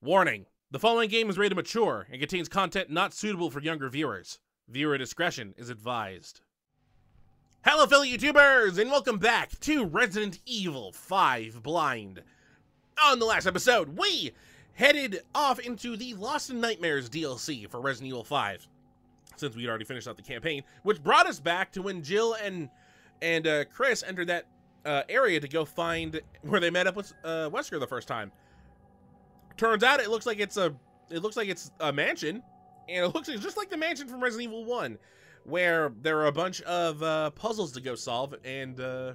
Warning The following game is rated mature and contains content not suitable for younger viewers. Viewer discretion is advised. Hello, fellow YouTubers, and welcome back to Resident Evil 5 Blind. On the last episode, we headed off into the Lost in Nightmares DLC for Resident Evil 5, since we'd already finished out the campaign, which brought us back to when Jill and and uh, Chris entered that uh, area to go find where they met up with uh, Wesker the first time. Turns out it looks like it's a it looks like it's a mansion, and it looks like just like the mansion from Resident Evil One, where there are a bunch of uh, puzzles to go solve, and uh,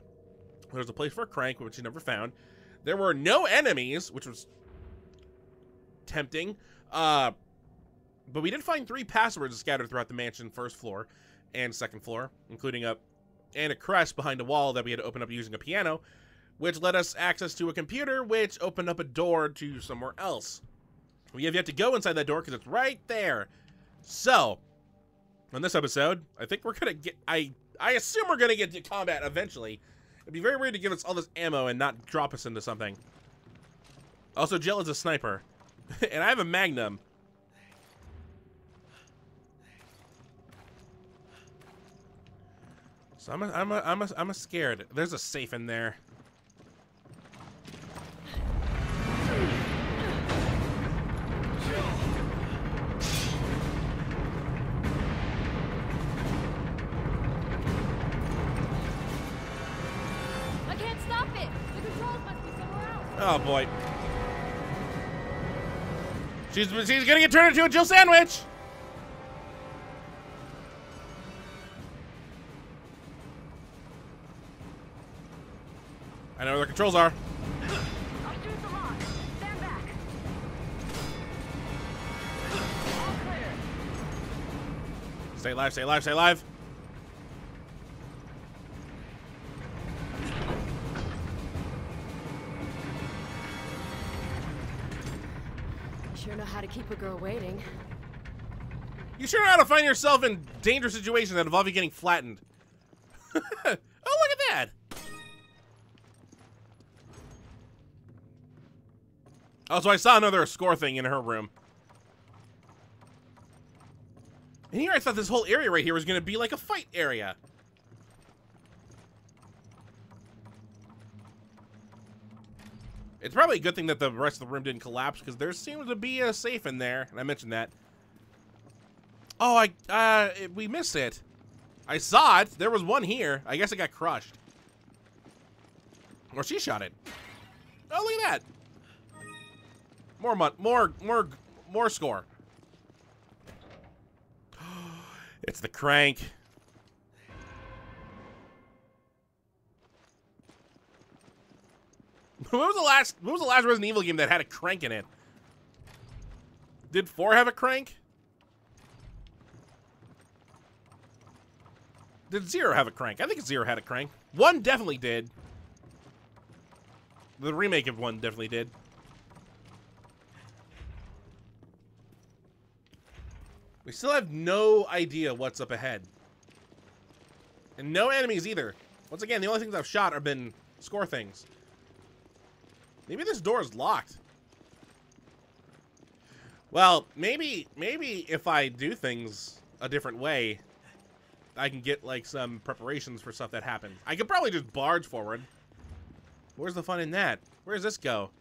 there's a place for a crank which you never found. There were no enemies, which was tempting. Uh, but we did find three passwords scattered throughout the mansion, first floor and second floor, including a and a crest behind a wall that we had to open up using a piano, which led us access to a computer, which opened up a door to somewhere else. We have yet to go inside that door because it's right there. So, on this episode, I think we're gonna get. I I assume we're gonna get to combat eventually. It'd be very weird to give us all this ammo and not drop us into something. Also, Jill is a sniper, and I have a Magnum. So I'm a, I'm a, I'm a, I'm a scared. There's a safe in there. Oh boy. She's she's gonna get turned into a Jill sandwich. I know where the controls are. I'll shoot the lock. Stand back. All clear. Stay alive, stay alive, stay alive. Keep a girl waiting. You sure know how to find yourself in dangerous situations that involve you getting flattened. oh, look at that. Oh, so I saw another score thing in her room. And here I thought this whole area right here was going to be like a fight area. It's probably a good thing that the rest of the room didn't collapse because there seems to be a safe in there. And I mentioned that. Oh, I uh, we missed it. I saw it. There was one here. I guess it got crushed. Or she shot it. Oh, look at that. More mon more more more score. It's the crank. What was the last what was the last Resident Evil game that had a crank in it? Did 4 have a crank? Did Zero have a crank? I think Zero had a crank. One definitely did. The remake of one definitely did. We still have no idea what's up ahead. And no enemies either. Once again, the only things I've shot have been score things. Maybe this door is locked. Well, maybe maybe if I do things a different way, I can get like some preparations for stuff that happens. I could probably just barge forward. Where's the fun in that? Where does this go?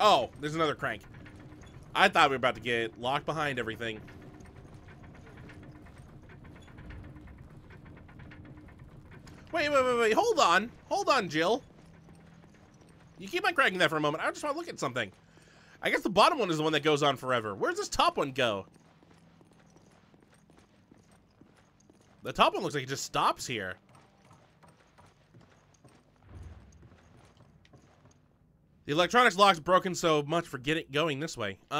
Oh, there's another crank. I thought we were about to get locked behind everything. Wait, wait, wait, wait. Hold on. Hold on, Jill. You keep on cranking that for a moment. I just want to look at something. I guess the bottom one is the one that goes on forever. Where's this top one go? The top one looks like it just stops here. The electronics lock's broken so much for getting going this way. Oh,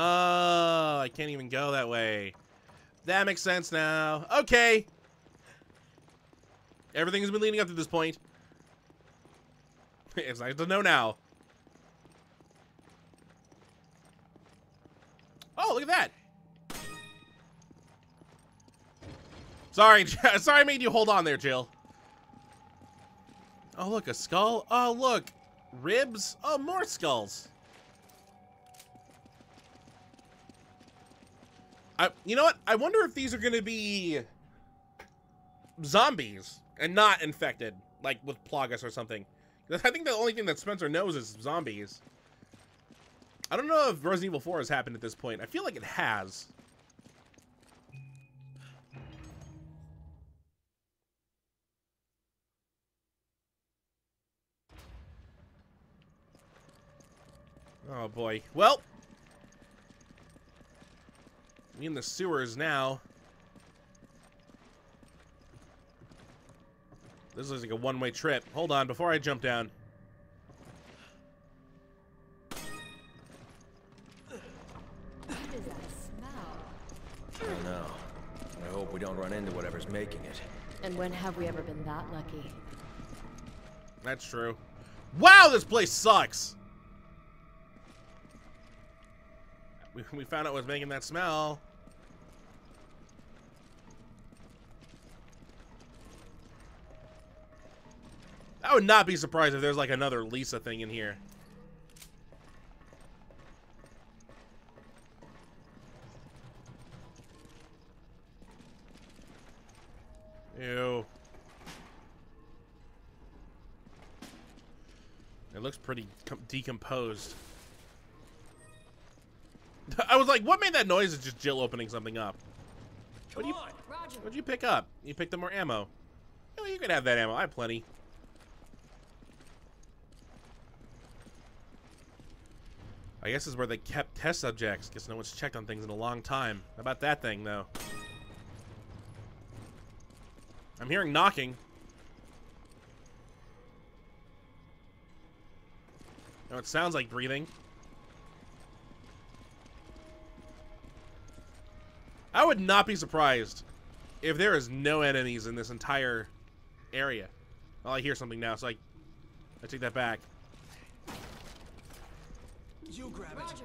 I can't even go that way. That makes sense now. Okay. Everything has been leading up to this point. It's nice to know now. Oh, look at that. Sorry, sorry I made you hold on there, Jill. Oh, look, a skull. Oh, look, ribs. Oh, more skulls. I, you know what? I wonder if these are going to be zombies and not infected, like with Plagas or something. I think the only thing that Spencer knows is zombies. I don't know if Resident Evil 4 has happened at this point. I feel like it has. Oh boy. Well, we in the sewers now. This is like a one-way trip. Hold on, before I jump down. What is that smell? I don't know. I hope we don't run into whatever's making it. And when have we ever been that lucky? That's true. Wow, this place sucks! We, we found out what was making that smell. I would not be surprised if there's like another Lisa thing in here. Ew. It looks pretty decomposed. I was like, what made that noise? It's just Jill opening something up. What do you, what'd you pick up? You picked up more ammo. Oh, you can have that ammo. I have plenty. I guess this is where they kept test subjects. Guess no one's checked on things in a long time. How about that thing, though? I'm hearing knocking. No, it sounds like breathing. I would not be surprised if there is no enemies in this entire area. Well, I hear something now, so I, I take that back. You grab it. Roger.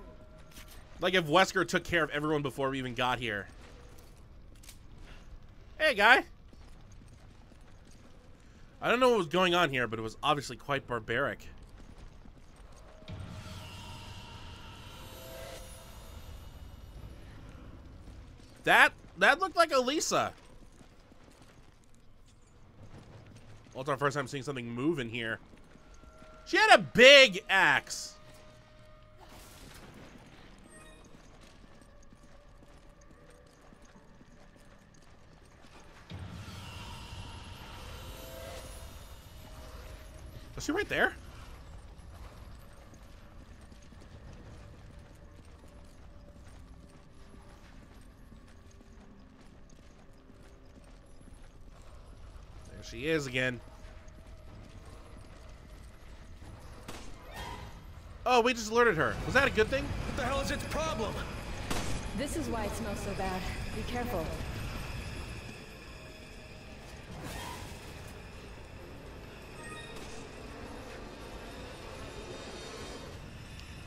Like if Wesker took care of everyone before we even got here. Hey, guy. I don't know what was going on here, but it was obviously quite barbaric. That that looked like Elisa. Well, it's our first time seeing something move in here. She had a big axe. Was she right there? She is again. Oh, we just alerted her. Was that a good thing? What the hell is its problem? This is why it smells so bad. Be careful.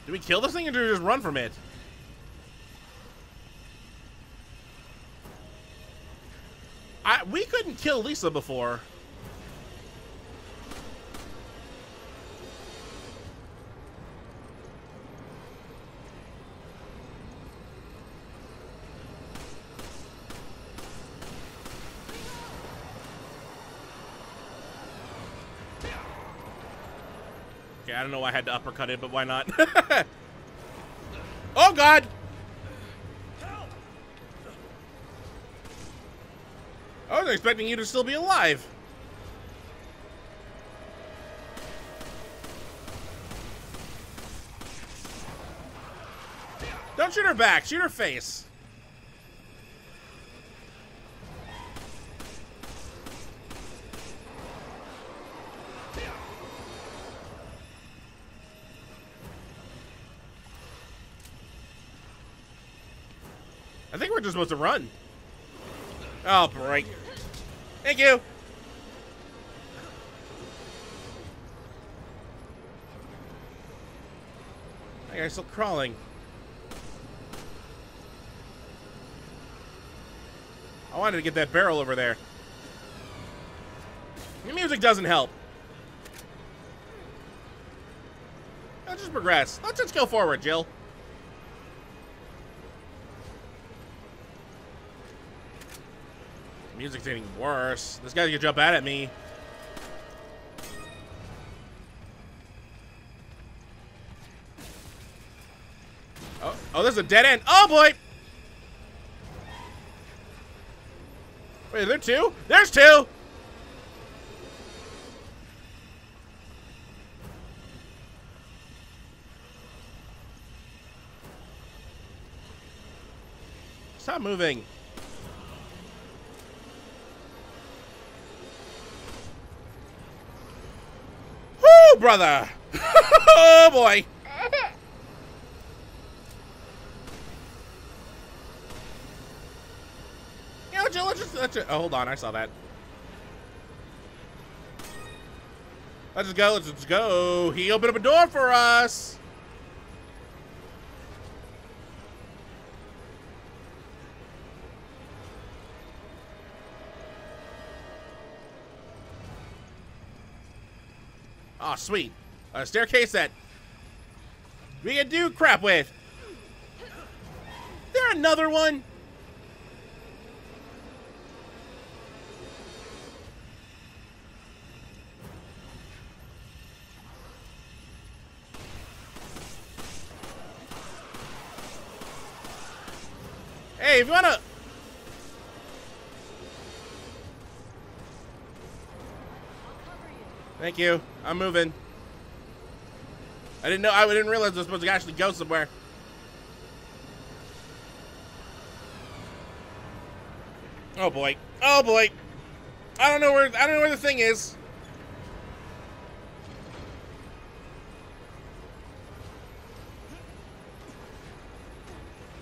Did we kill this thing or do we just run from it? I, we couldn't kill Lisa before. Don't know why I had to uppercut it, but why not? oh god! I was expecting you to still be alive. Don't shoot her back, shoot her face. supposed to run. Oh, break. Thank you. That guy's still crawling. I wanted to get that barrel over there. The music doesn't help. Let's just progress. Let's just go forward, Jill. Music's getting worse. This guy's gonna jump out at me. Oh, oh, this is a dead end. Oh boy! Wait, are there two? There's two! Stop moving. Brother! oh boy! Know, Jill, let's just, let's just, oh, hold on, I saw that. Let's just go, let's just go. He opened up a door for us. Oh, sweet. A staircase that we can do crap with. There another one? Hey, if you wanna... Thank you. I'm moving. I didn't know. I didn't realize I was supposed to actually go somewhere. Oh boy. Oh boy. I don't know where. I don't know where the thing is.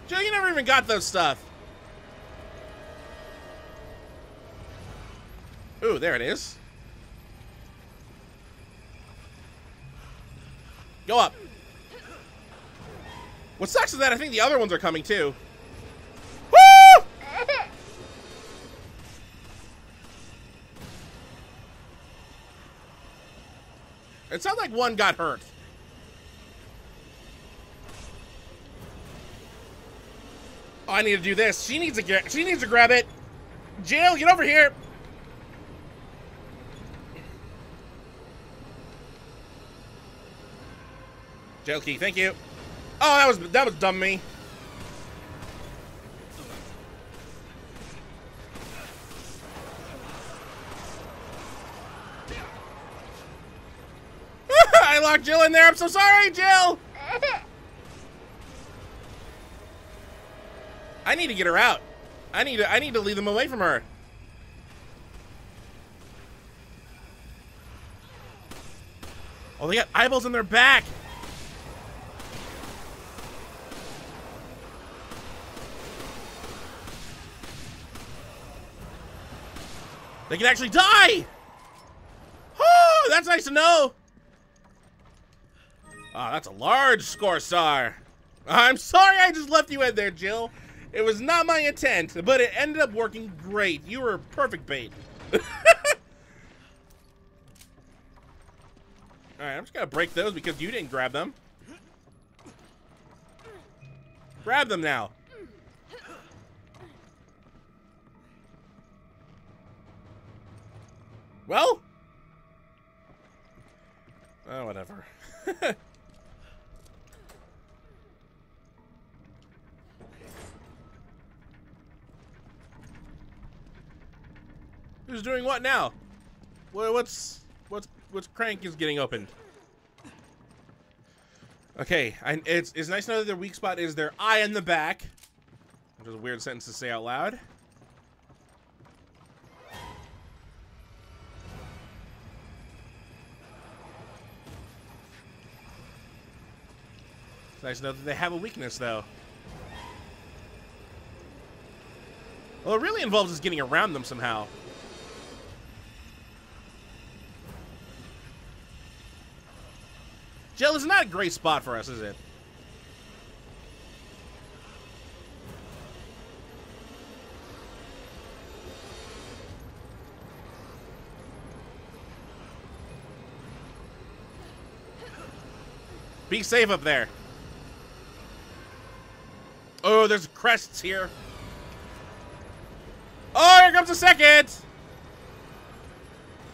Joe, you never even got those stuff. Ooh, there it is. Go up. What sucks is that I think the other ones are coming too. Woo! It sounds like one got hurt. Oh, I need to do this. She needs to get. She needs to grab it. Jill, get over here. Jokey, thank you. Oh, that was that was dumb me. I locked Jill in there. I'm so sorry, Jill. I need to get her out. I need to I need to lead them away from her. Oh, they got eyeballs in their back. They can actually die! Oh, that's nice to know! Ah, oh, that's a large score star. I'm sorry I just left you in there, Jill. It was not my intent, but it ended up working great. You were perfect bait. Alright, I'm just gonna break those because you didn't grab them. Grab them now. Well? Oh, whatever. Who's doing what now? What's what's what's crank is getting opened? Okay, I, it's it's nice to know that their weak spot is their eye in the back, which is a weird sentence to say out loud. nice to know that they have a weakness, though. Well, it really involves us getting around them somehow. Jail is not a great spot for us, is it? Be safe up there. Oh, there's crests here. Oh, here comes a second.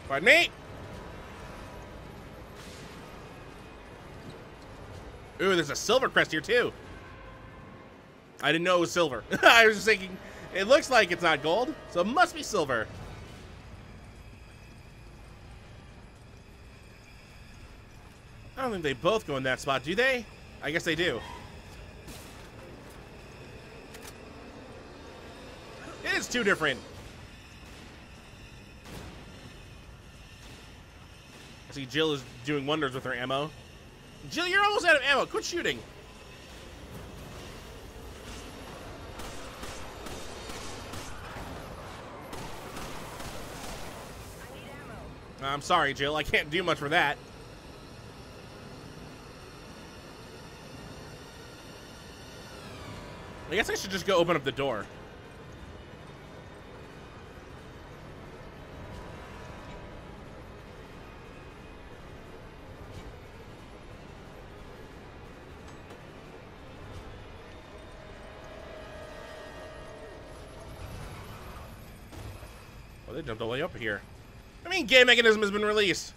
Pardon me. Ooh, there's a silver crest here too. I didn't know it was silver. I was just thinking, it looks like it's not gold, so it must be silver. I don't think they both go in that spot, do they? I guess they do. It is two different. I see Jill is doing wonders with her ammo. Jill, you're almost out of ammo. Quit shooting. I'm sorry, Jill. I can't do much for that. I guess I should just go open up the door. Oh, they jumped all the way up here. I mean, game mechanism has been released.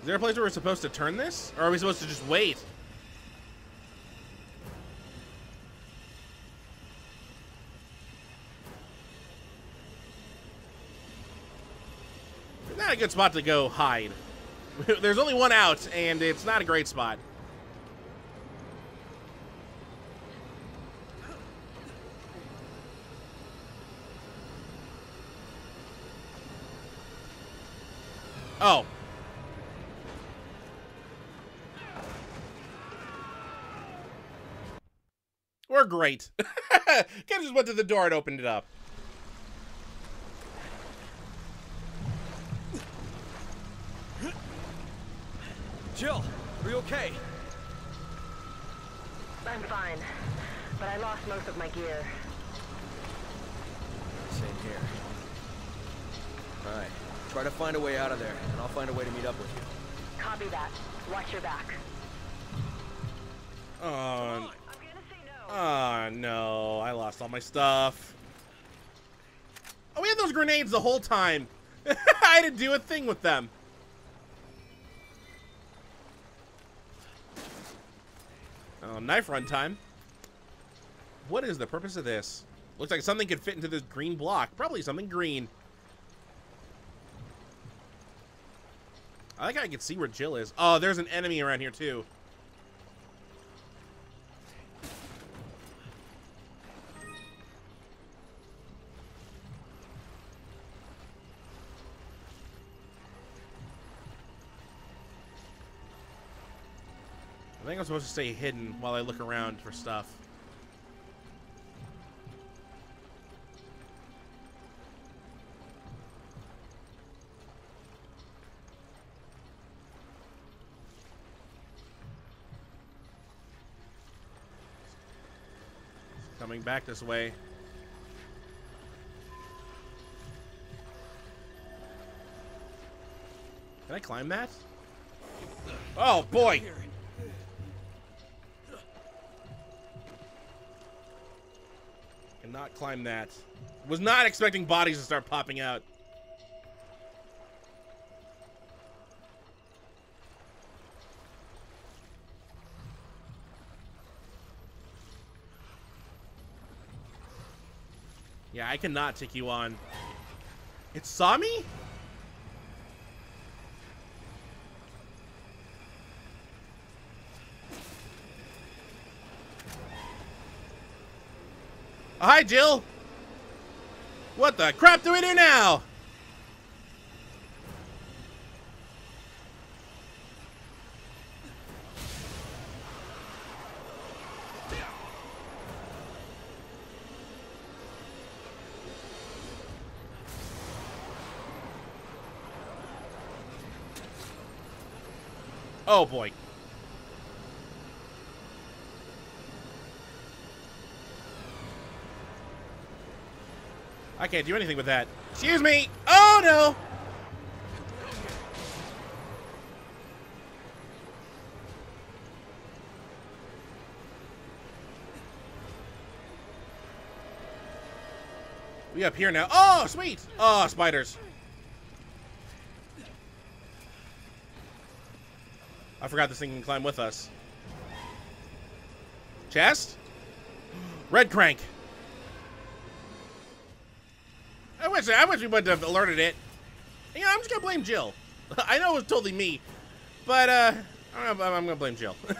Is there a place where we're supposed to turn this? Or are we supposed to just wait? Not a good spot to go hide. There's only one out, and it's not a great spot. Oh. We're great. kind of just went to the door and opened it up. Jill, are you okay? I'm fine, but I lost most of my gear. Same here. Alright, try to find a way out of there, and I'll find a way to meet up with you. Copy that. Watch your back. Oh, oh no. I lost all my stuff. Oh, we had those grenades the whole time. I had to do a thing with them. Oh, knife run time. What is the purpose of this? Looks like something could fit into this green block. Probably something green. I think I can see where Jill is. Oh, there's an enemy around here too. Think I'm supposed to stay hidden while I look around for stuff. Coming back this way. Can I climb that? Oh boy! Cannot climb that. Was not expecting bodies to start popping out. Yeah, I cannot take you on. It saw me? Hi, Jill. What the crap do we do now? Oh boy. I can't do anything with that. Excuse me! Oh, no! We up here now. Oh, sweet! Oh, spiders. I forgot this thing can climb with us. Chest? Red crank. Wish I wish we would have alerted it. You know, I'm just gonna blame Jill. I know it was totally me, but uh, I'm, I'm gonna blame Jill.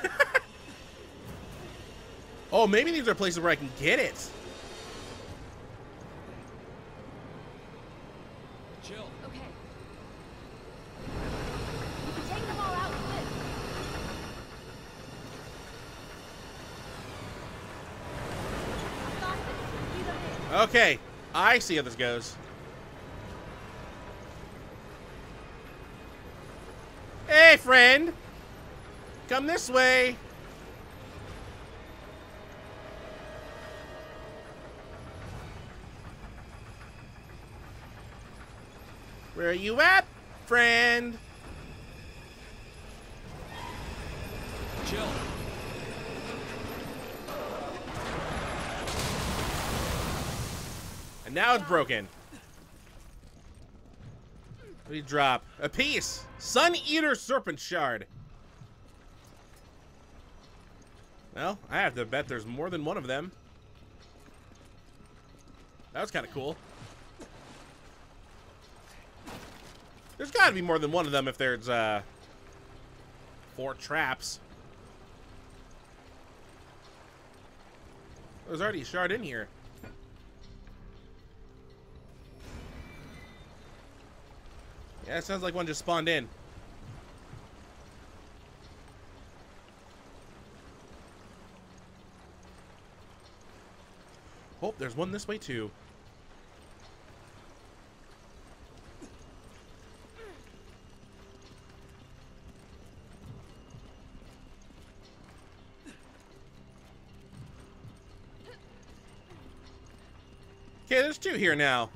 oh, maybe these are places where I can get it. Jill, Okay. You can take them all out with this. Stop it. Leave them in. Okay, I see how this goes. Hey, friend! Come this way! Where are you at, friend? Jill. And now it's broken. You drop? A piece! Sun Eater Serpent Shard. Well, I have to bet there's more than one of them. That was kind of cool. There's got to be more than one of them if there's, uh, four traps. There's already a shard in here. It sounds like one just spawned in. Oh, there's one this way too. Okay, there's two here now.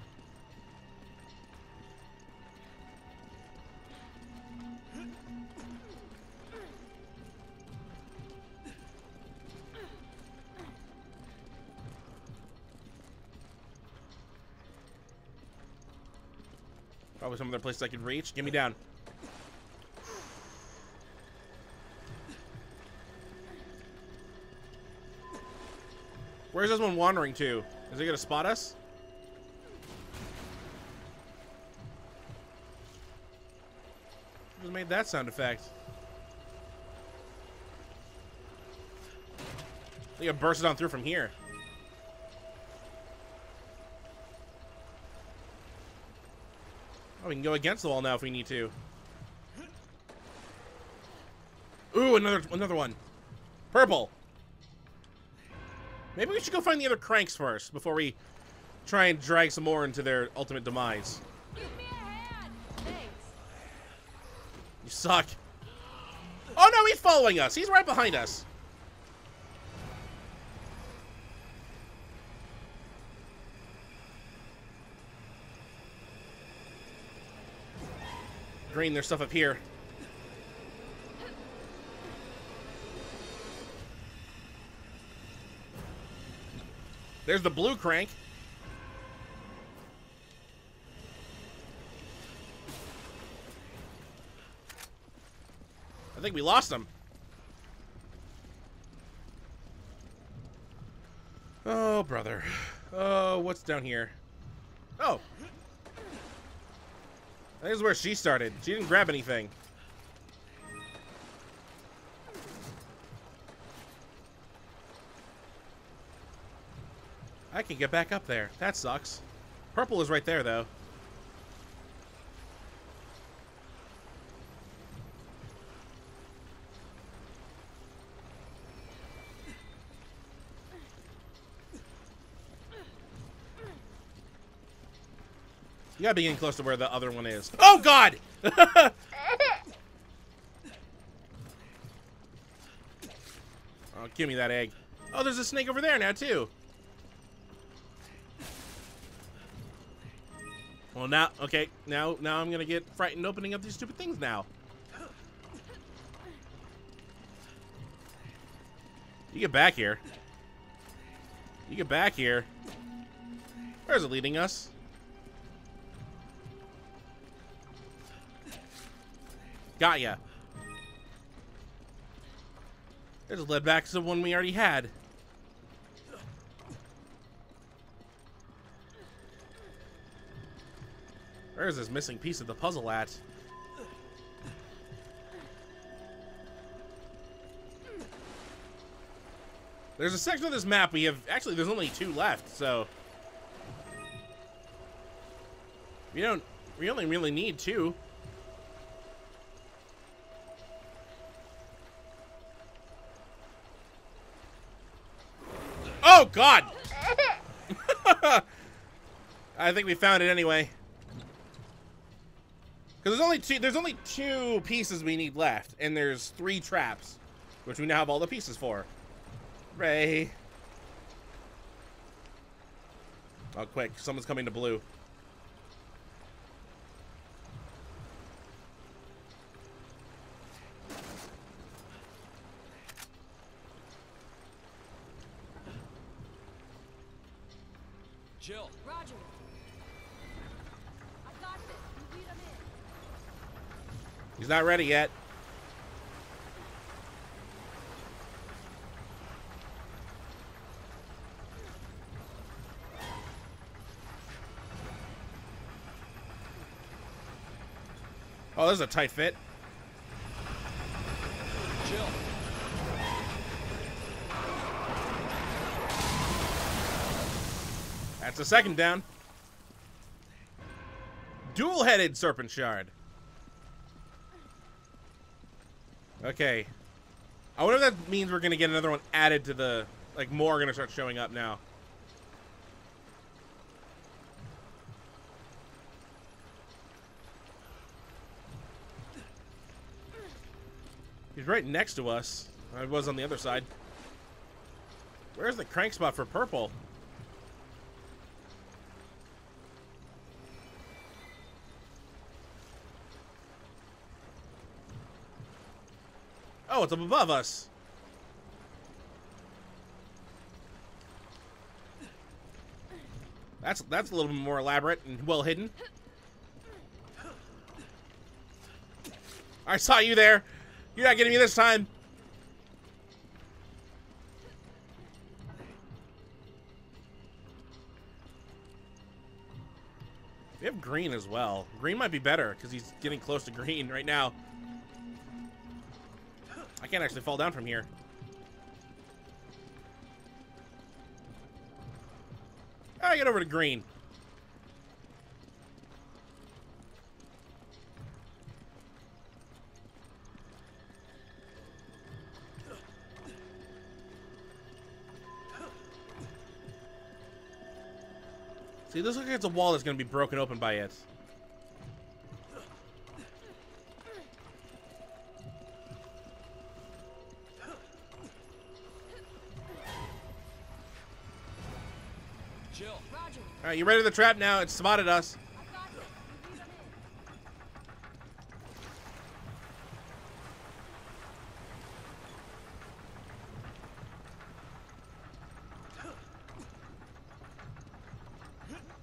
Probably some other place I could reach. Get me down. Where's this one wandering to? Is it gonna spot us? Just made that sound effect? I think it bursted on through from here. Oh, we can go against the wall now if we need to. Ooh, another another one. Purple. Maybe we should go find the other cranks first before we try and drag some more into their ultimate demise. Give me a hand. Thanks. You suck. Oh no, he's following us. He's right behind us. Green, their stuff up here. There's the blue crank. I think we lost them. Oh, brother. Oh, what's down here? Oh. This is where she started. She didn't grab anything. I can get back up there. That sucks. Purple is right there, though. Gotta be getting close to where the other one is. Oh, God! oh, give me that egg. Oh, there's a snake over there now, too. Well, now, okay, now, now I'm gonna get frightened opening up these stupid things now. You get back here. You get back here. Where's it leading us? Got ya. There's just led back to the one we already had. Where is this missing piece of the puzzle at? There's a section of this map we have... Actually, there's only two left, so... We don't... We only really need two. Oh, God! I think we found it anyway. Because there's only two there's only two pieces we need left, and there's three traps, which we now have all the pieces for. Ray. Oh, quick. Someone's coming to blue. Jill. Roger. I got this. You lead 'em in. He's not ready yet. Oh, this is a tight fit. Jill. That's a second down. Dual-headed serpent shard. Okay. I wonder if that means we're gonna get another one added to the like more are gonna start showing up now. He's right next to us. I was on the other side. Where's the crank spot for purple? Oh, it's up above us. That's that's a little bit more elaborate and well hidden. I saw you there. You're not getting me this time. We have green as well. Green might be better because he's getting close to green right now. I can't actually fall down from here. I get over to green. See, this looks like it's a wall that's going to be broken open by it. You ready for the trap now? It's spotted us.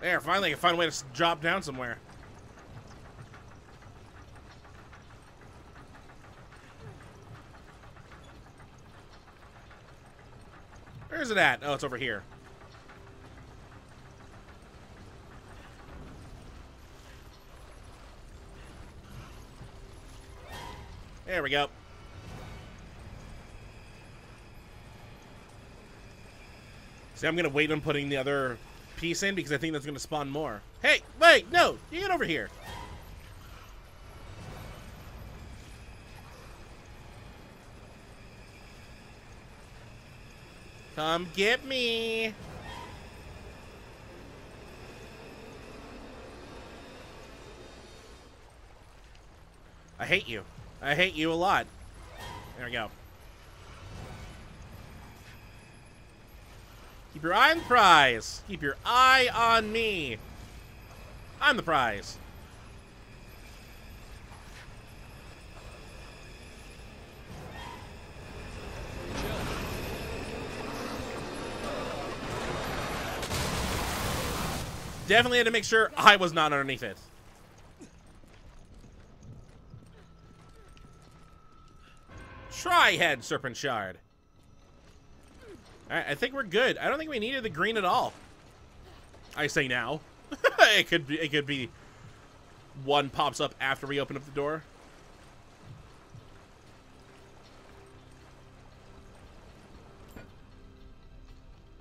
There, finally I can find a way to drop down somewhere. Where is it at? Oh, it's over here. There we go. See, I'm gonna wait on putting the other piece in because I think that's gonna spawn more. Hey, wait, no, you get over here. Come get me. I hate you. I hate you a lot. There we go. Keep your eye on the prize. Keep your eye on me. I'm the prize. Definitely had to make sure I was not underneath it. Try head, Serpent Shard. Alright, I think we're good. I don't think we needed the green at all. I say now. it could be it could be one pops up after we open up the door.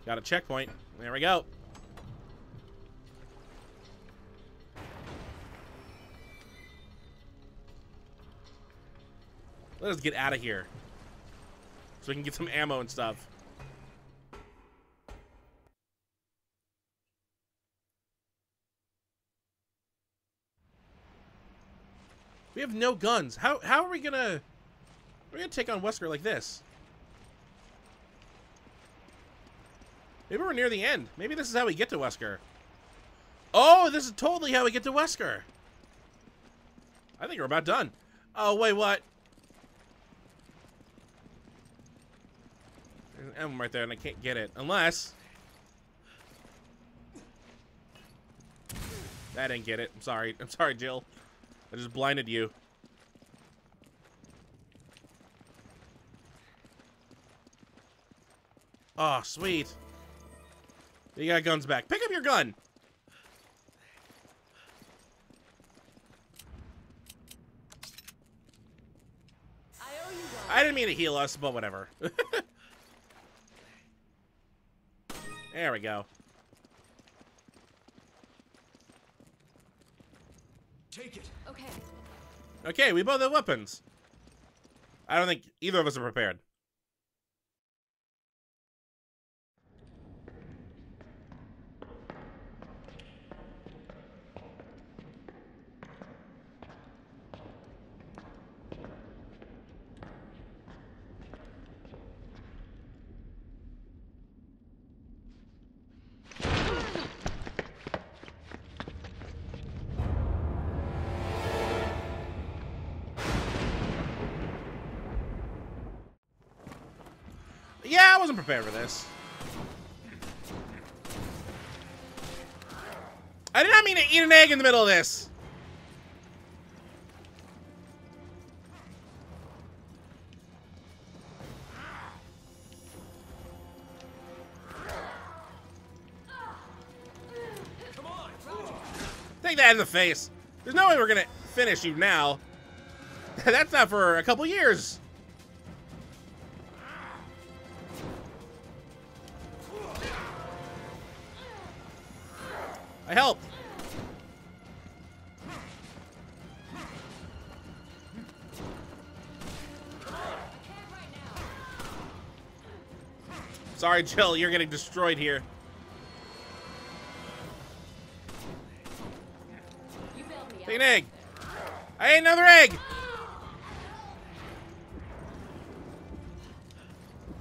Got a checkpoint. There we go. Let us get out of here. So we can get some ammo and stuff. We have no guns. How how are we gonna we're gonna take on Wesker like this? Maybe we're near the end. Maybe this is how we get to Wesker. Oh, this is totally how we get to Wesker. I think we're about done. Oh, wait, what? An M right there, and I can't get it. Unless... I didn't get it. I'm sorry. I'm sorry, Jill. I just blinded you. Oh, sweet. You got guns back. Pick up your gun. I owe you one. I didn't mean to heal us, but whatever. there we go. Take it. Okay. Okay, we both have weapons. I don't think either of us are prepared. Yeah, I wasn't prepared for this. I did not mean to eat an egg in the middle of this. Take that in the face. There's no way we're gonna finish you now. That's not for a couple years. I helped. Sorry, Jill, you're getting destroyed here. Take an egg. I ate another egg.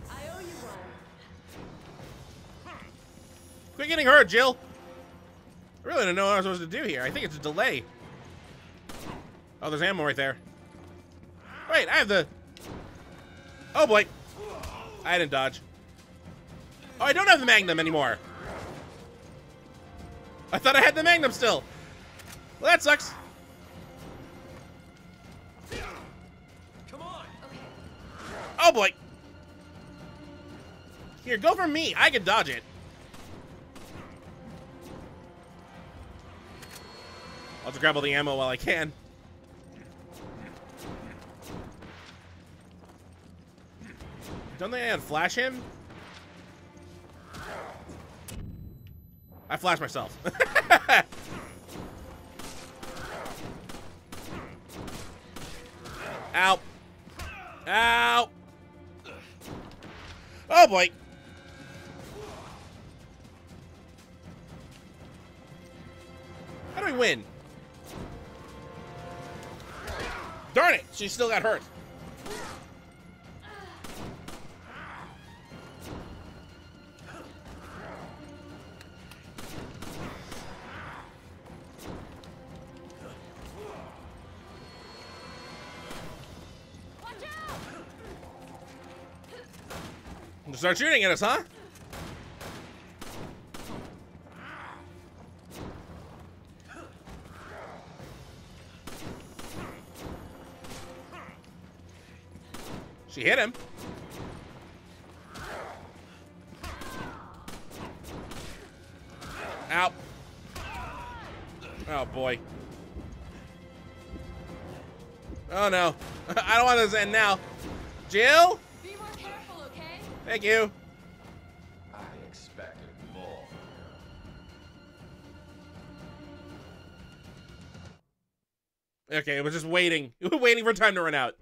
I owe you one. Quit getting hurt, Jill. I really don't know what I'm supposed to do here. I think it's a delay. Oh, there's ammo right there. Wait, I have the... Oh, boy. I didn't dodge. Oh, I don't have the Magnum anymore. I thought I had the Magnum still. Well, that sucks. Oh, boy. Here, go for me. I can dodge it. I'll just grab all the ammo while I can. Don't they have flash him? I flash myself. Ow. Ow. Oh boy. How do we win? Darn it, she still got hurt. Start shooting at us, huh? She hit him. Ow. Oh boy. Oh no. I don't want this to end now. Jill? Be more careful, okay? Thank you. I expected more. Okay, it was just waiting. waiting for time to run out.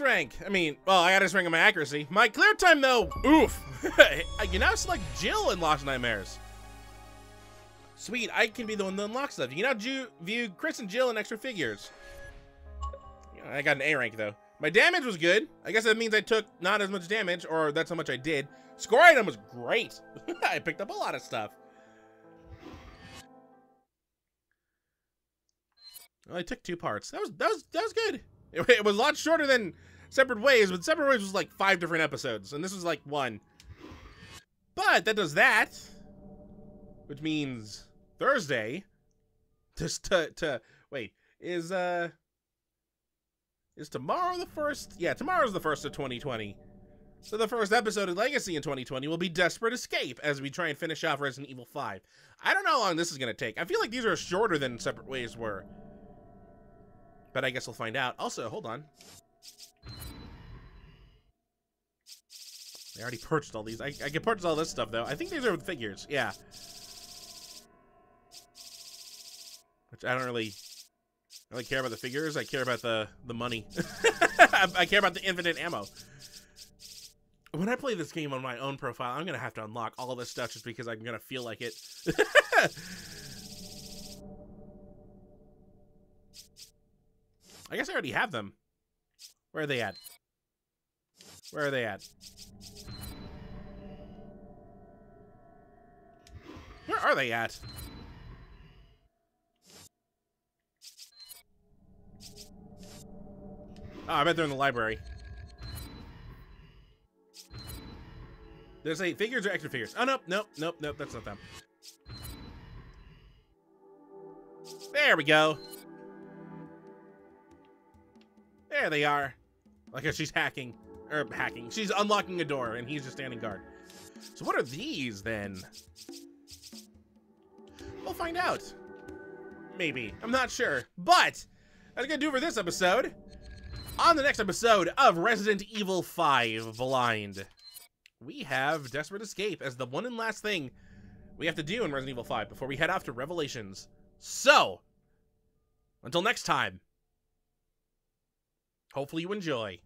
Rank. I mean, well, I got S rank on my accuracy. My clear time, though, oof. I can now select Jill in Lost Nightmares. Sweet, I can be the one that unlocks stuff. You can now view Chris and Jill in extra figures. I got an A rank, though. My damage was good. I guess that means I took not as much damage, or that's how much I did. Score item was great. I picked up a lot of stuff. Well, I took two parts. That was that was that was good. It, it was a lot shorter than Separate Ways, but Separate Ways was like five different episodes, and this was like one. But that does that, which means Thursday. Just to to wait is uh is tomorrow the first? Yeah, tomorrow's the first of 2020. So the first episode of Legacy in 2020 will be Desperate Escape as we try and finish off Resident Evil 5. I don't know how long this is gonna take. I feel like these are shorter than Separate Ways were. But I guess we'll find out. Also, hold on. I already purchased all these. I, I can purchase all this stuff, though. I think these are the figures. Yeah. Which I don't really... Really care about the figures. I care about the, the money. I, I care about the infinite ammo. When I play this game on my own profile, I'm going to have to unlock all this stuff just because I'm going to feel like it. I guess I already have them. Where are they at? Where are they at? Where are they at? Oh, I bet they're in the library. There's a figures or extra figures. Oh, nope, nope, nope, nope, that's not them. There we go. There they are. Like she's hacking. Or hacking. She's unlocking a door and he's just standing guard. So what are these then? We'll find out. Maybe. I'm not sure. But that's gonna do for this episode. On the next episode of Resident Evil 5 Blind, we have Desperate Escape as the one and last thing we have to do in Resident Evil 5 before we head off to Revelations. So, until next time, hopefully you enjoy.